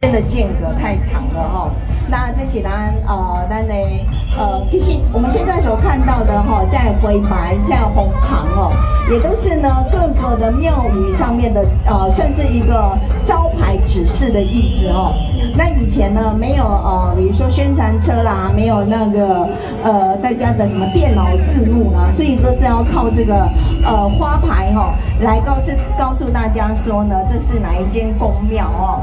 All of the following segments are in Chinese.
间的间隔太长了哈。那这些咱呃，咱呢呃，其实我们现在所看到的哈，在灰白、在红旁哦，也都是呢各个的庙宇上面的呃，算是一个招牌指示的意思哦。那以前呢，没有呃，比如说宣传车啦，没有那个呃，大家的什么电脑字幕啦，所以都是要靠这个呃花牌哈，来告诉告诉大家说呢，这是哪一间宫庙哦。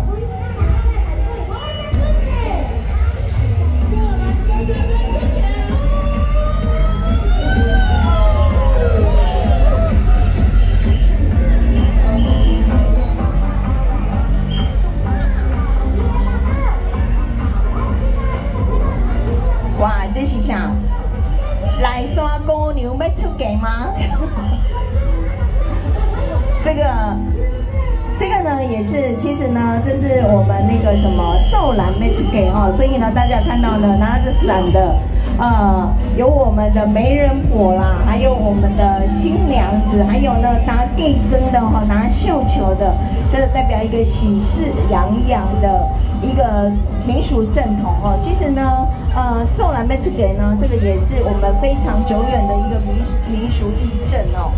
这是啥？来山姑娘要出嫁吗？这个，这个呢也是，其实呢，这是我们那个什么寿兰要出嫁哈，所以呢，大家看到呢拿着伞的，呃，有我们的媒人婆啦，还有我们的新娘子，还有呢拿地针的哈，拿绣球的，这个代表一个喜事洋洋的一个民俗正统哦。其实呢，呃，寿兰要出嫁呢，这个也是我们非常久远的一个民民俗义正哦。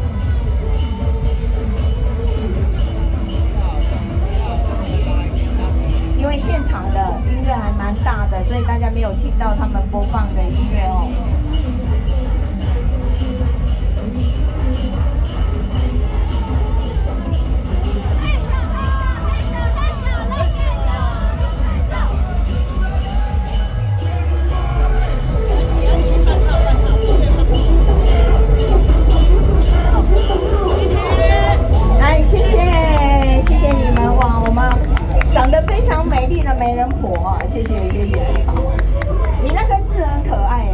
因为现场的音乐还蛮大的，所以大家没有听到他们播放的音乐哦。人婆啊，谢谢谢谢。你那个字很可爱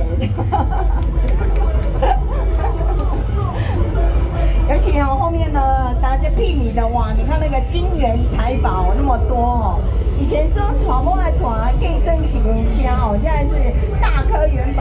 哎，尤其哦后面呢，大家聘你的哇，你看那个金元财宝那么多哦。以前说传不爱传，可以挣几千哦，现在是大科元宝。